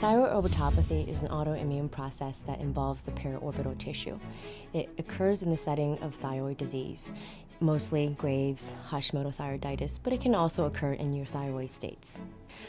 Thyroid orbitopathy is an autoimmune process that involves the periorbital tissue. It occurs in the setting of thyroid disease, mostly Graves, Hashimoto thyroiditis, but it can also occur in euthyroid states.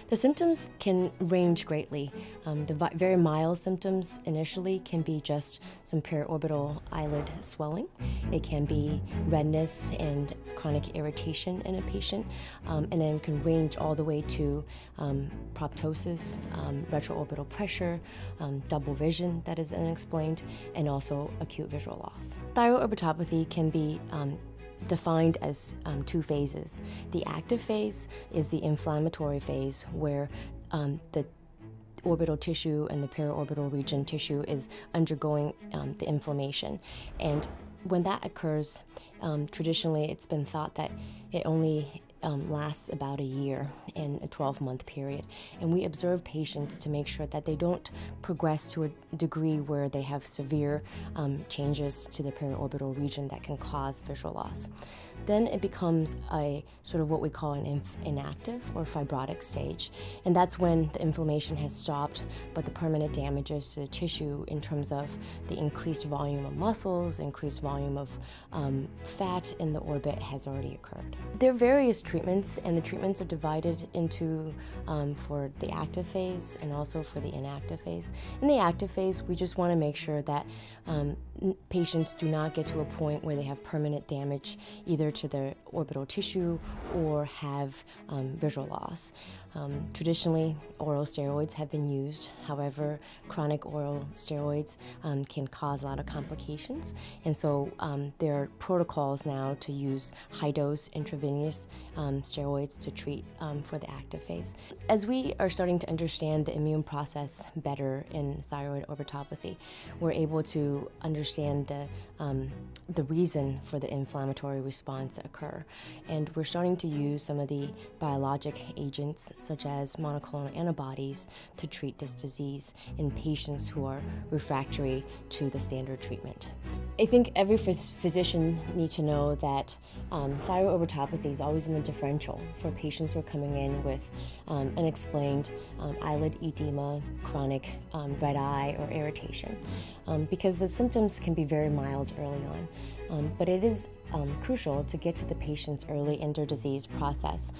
The symptoms can range greatly. Um, the very mild symptoms initially can be just some periorbital eyelid swelling. It can be redness and chronic irritation in a patient, um, and then can range all the way to um, proptosis, um, retroorbital pressure, um, double vision that is unexplained, and also acute visual loss. Thyroid orbitopathy can be um, defined as um, two phases. The active phase is the inflammatory phase where um, the orbital tissue and the periorbital region tissue is undergoing um, the inflammation. And when that occurs, um, traditionally it's been thought that it only um, lasts about a year in a 12 month period. And we observe patients to make sure that they don't progress to a degree where they have severe um, changes to the periorbital region that can cause visual loss. Then it becomes a sort of what we call an inactive or fibrotic stage. And that's when the inflammation has stopped, but the permanent damages to the tissue in terms of the increased volume of muscles, increased volume of um, fat in the orbit has already occurred. There are various treatments, and the treatments are divided into um, for the active phase and also for the inactive phase. In the active phase, we just want to make sure that um, patients do not get to a point where they have permanent damage either to their orbital tissue or have um, visual loss. Um, traditionally, oral steroids have been used. However, chronic oral steroids um, can cause a lot of complications, and so um, there are protocols now to use high dose intravenous um, steroids to treat um, for the active phase. As we are starting to understand the immune process better in thyroid orbitopathy, we're able to understand the, um, the reason for the inflammatory response occur. And we're starting to use some of the biologic agents such as monoclonal antibodies to treat this disease in patients who are refractory to the standard treatment. I think every physician needs to know that um, thyroid orbitopathy is always in the differential for patients who are coming in with um, unexplained um, eyelid edema, chronic um, red eye, or irritation, um, because the symptoms can be very mild early on. But it is crucial to get to the patients early in disease process.